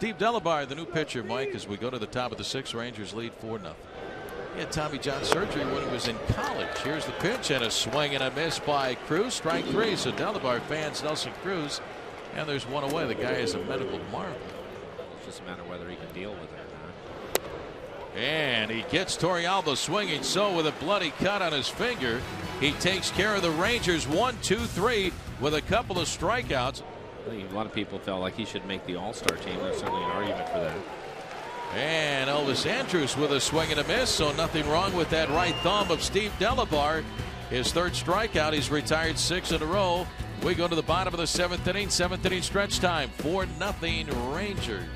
Steve Delabar, the new pitcher, Mike, as we go to the top of the sixth, Rangers lead 4 0. He had Tommy John surgery when he was in college. Here's the pitch and a swing and a miss by Cruz. Strike three. So Delabar fans Nelson Cruz. And there's one away. The guy is a medical marvel. It's just a matter of whether he can deal with it or not. And he gets Torrealba swinging so with a bloody cut on his finger. He takes care of the Rangers one, two, three with a couple of strikeouts. I think a lot of people felt like he should make the All-Star team. There's certainly an argument for that. And Elvis Andrus with a swing and a miss, so nothing wrong with that right thumb of Steve Delabar. His third strikeout. He's retired six in a row. We go to the bottom of the seventh inning. Seventh inning stretch time. 4 nothing Rangers.